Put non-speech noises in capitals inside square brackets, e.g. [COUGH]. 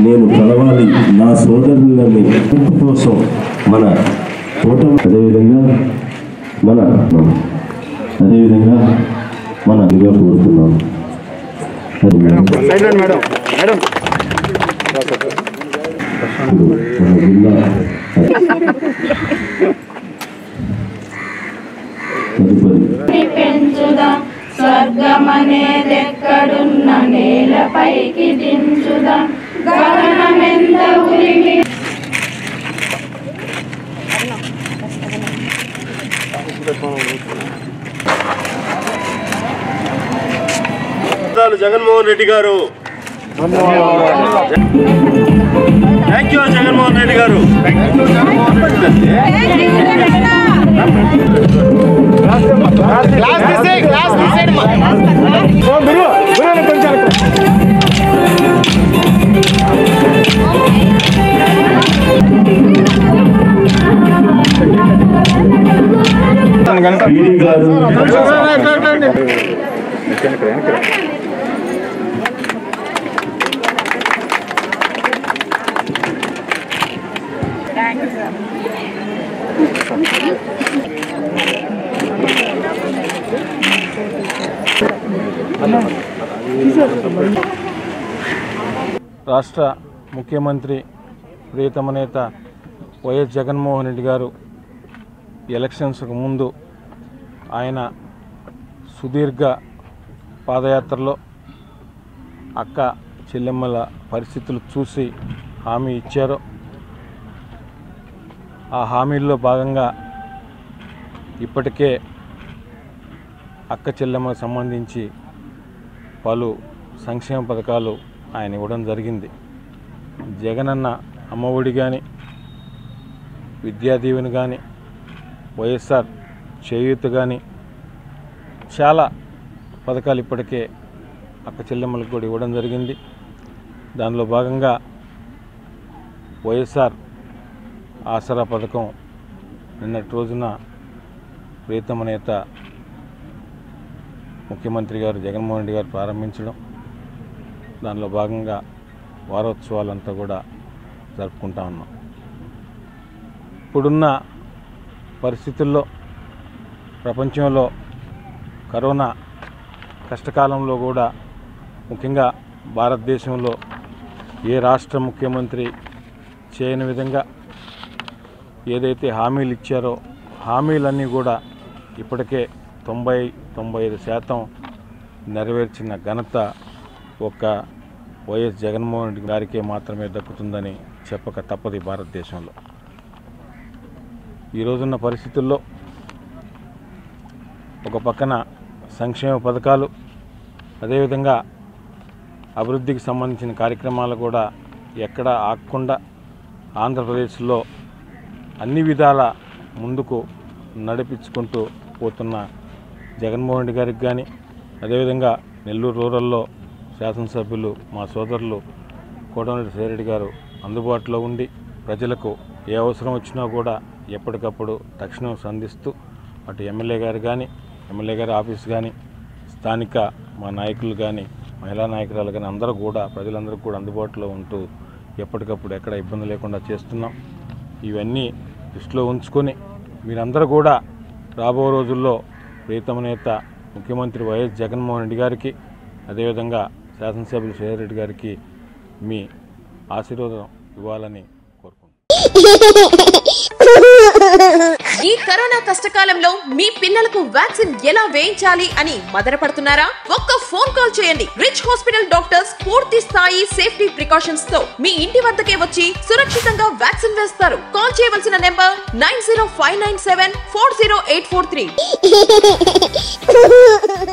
నేను కలవాలి నా సోదరులని కోసం మన కూటమి అదేవిధంగా మన అదేవిధంగా మన ఇదిగా కోరుతున్నాం మన జిల్లా స్వర్గమనేదెక్కడున్న నేలపైకి దించుదాం. గగనమెంత ఉరిమి ధన్యవాదాలు జగన్మోహన్ రెడ్డి గారు. థ్యాంక్ యూ జగన్మోహన్ రెడ్డి గారు. పీడి గారు. రాష్ట్ర ముఖ్యమంత్రి ప్రియతమ నేత వైఎస్ జగన్మోహన్ రెడ్డి గారు ఎలక్షన్స్కు ముందు ఆయన సుదీర్ఘ పాదయాత్రలో అక్క చెల్లెమ్మల పరిస్థితులు చూసి హామీ ఇచ్చారు. ఆ హామీల్లో భాగంగా ఇప్పటికే అక్క చెల్లెమ్మకు సంబంధించి పలు సంక్షేమ పథకాలు ఆయన ఇవ్వడం జరిగింది. జగనన్న అమ్మఒడి కానీ విద్యాదీవెన కానీ వైఎస్ఆర్ చేయూత కానీ చాలా పథకాలు ఇప్పటికే అక్క చెల్లెమ్మలకు కూడా ఇవ్వడం జరిగింది. దానిలో భాగంగా వైఎస్ఆర్ ఆసరా పథకం నిన్నటి రోజున ప్రీతమ నేత ముఖ్యమంత్రి గారు జగన్మోహన్ రెడ్డి గారు ప్రారంభించడం దానిలో భాగంగా వారోత్సవాలంతా కూడా జరుపుకుంటా ఉన్నాం. ఇప్పుడున్న పరిస్థితుల్లో ప్రపంచంలో కరోనా కష్టకాలంలో కూడా ముఖ్యంగా భారతదేశంలో ఏ రాష్ట్ర ముఖ్యమంత్రి చేయని విధంగా ఏదైతే హామీలు ఇచ్చారో హామీలన్నీ కూడా ఇప్పటికే తొంభై తొంభై ఐదు శాతం నెరవేర్చిన ఘనత ఒక వైఎస్ జగన్మోహన్ రెడ్డి గారికే మాత్రమే దక్కుతుందని చెప్పక తప్పదు భారతదేశంలో. ఈరోజున్న పరిస్థితుల్లో ఒక పక్కన సంక్షేమ పథకాలు అదేవిధంగా అభివృద్ధికి సంబంధించిన కార్యక్రమాలు కూడా ఎక్కడ ఆగకుండా ఆంధ్రప్రదేశ్లో అన్ని విధాల ముందుకు నడిపించుకుంటూ పోతున్న జగన్మోహన్ రెడ్డి గారికి కానీ అదేవిధంగా నెల్లూరు రూరల్లో శాసనసభ్యులు మా సోదరులు కోటమిరెడ్డి సేరెడ్డి గారు అందుబాటులో ఉండి ప్రజలకు ఏ అవసరం వచ్చినా కూడా ఎప్పటికప్పుడు తక్షణం సంధిస్తూ అటు ఎమ్మెల్యే గారు కానీ ఎమ్మెల్యే గారి ఆఫీస్ కానీ స్థానిక మా నాయకులు కానీ మహిళా నాయకురాలు కానీ అందరూ కూడా ప్రజలందరూ కూడా అందుబాటులో ఉంటూ ఎప్పటికప్పుడు ఎక్కడ ఇబ్బంది లేకుండా చేస్తున్నాం. ఇవన్నీ దృష్టిలో ఉంచుకొని మీరందరూ కూడా రాబో రోజుల్లో ప్రీతమ నేత ముఖ్యమంత్రి వైఎస్ జగన్మోహన్ రెడ్డి గారికి అదేవిధంగా శాసనసభ్యులు శ్రేయర్ రెడ్డి గారికి మీ ఆశీర్వాదం ఇవ్వాలని కోరుకుంటున్నాను [LAUGHS] ఈ కరోనా కష్టకాలంలో మీ పిల్లలకు వ్యాక్సిన్ ఎలా వేయించాలి అని మదనపడుతున్నారా? ఒక్క ఫోన్ కాల్ చేయండి. రిచ్ హాస్పిటల్ డాక్టర్స్ పూర్తి స్థాయి సేఫ్టీ ప్రికాషన్స్తో మీ ఇంటి వద్దకే వచ్చి సురక్షితంగా వ్యాక్సిన్ వేస్తారు. కాల్ చేయవలసిన number nine zero five nine seven four zero eight four three. [LAUGHS]